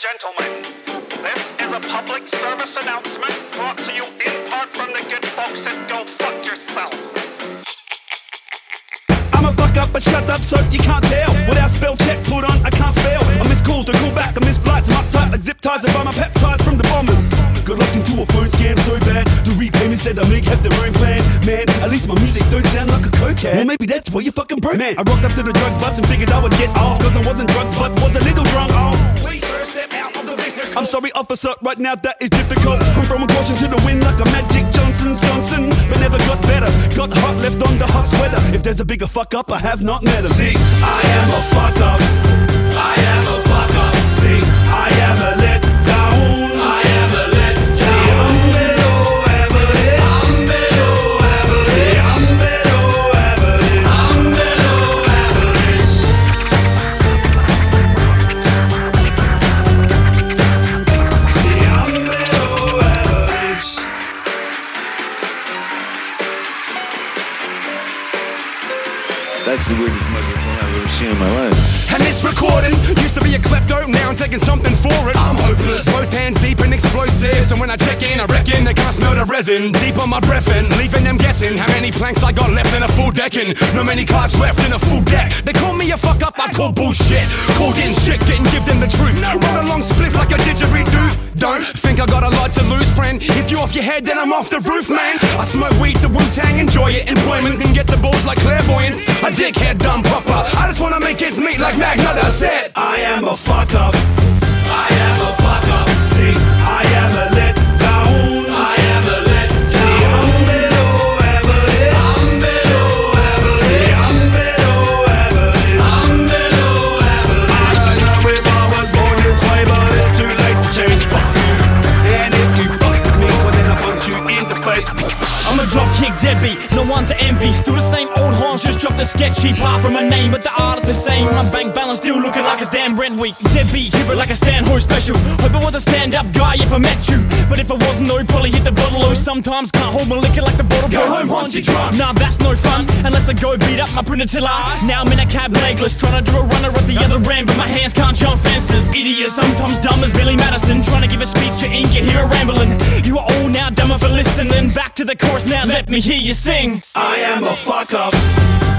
gentlemen, this is a public service announcement brought to you in part from the good folks at Go Fuck Yourself. I'm a fuck up, but shut up, so you can't tell. Without spell check put on, I can't spell. I miss cool to cool back, I miss flights, I'm uptight like zip ties. I buy my peptides from the bombers. Got locked into a phone scam so bad. The repayments that I make have their own plan. Man, at least my music don't sound like a cokehead. Well, maybe that's why you fucking broke. Man, I rocked up to the drug bus and figured I would get off. Cause I wasn't drunk, but was a little drunk. Oh, please, I'm sorry, officer, right now that is difficult. I'm throwing caution to the wind like a Magic Johnson's Johnson. But never got better. Got hot left on the hot sweater. If there's a bigger fuck up, I have not met him. See, I am a fuck up. That's the weirdest microphone I've ever seen in my life. And this recording used to be a klepto, now I'm taking something for it. I'm hopeless. Both hands deep in explosives. And when I check in, I reckon they can't smell the resin. Deep on my breath and leaving them guessing how many planks I got left in a full decking. No many cars left in a full deck. They call me a fuck up, I call bullshit. Call getting shit, didn't give them the truth. Run along spliff like a didgeridoo. Don't think I got a lot to lose, friend. If you off your head, then I'm off the roof, man. I smoke weed to Wu Tang, enjoy it. Employment can get dickhead done proper. I just wanna make ends meet like Magna said. I am a fuck up. I am a fuck up. See, I am a let down. I am a let down. See, I'm below average. I'm below average. See, I'm below average. I'm below average. I don't know if I was born this way, but it's too late to change. Fuck you. And if you fuck me, well then I punch you in the face. I'm a drop kick deadbeat, no one to envy. Still the same old just dropped the sketchy part from a name, but the artist the same. My bank balance still looking like it's damn rent week. Deadbeat, hero like a stand horse special. Hope I was a stand up guy if I met you. But if I wasn't, though, probably hit the bottle. Oh, sometimes can't hold my liquor like the bottle. Go home, Hons, you drunk. Nah, that's no fun. Unless I go beat up my printer till I. Now I'm in a cab legless, trying to do a runner at the other end, but my hands can't jump fences. Idiot, sometimes dumb as Billy Madison. Trying to give a speech to ink, you hear a rambling. Listening. Back to the chorus now, let me hear you sing. I am a fuck up.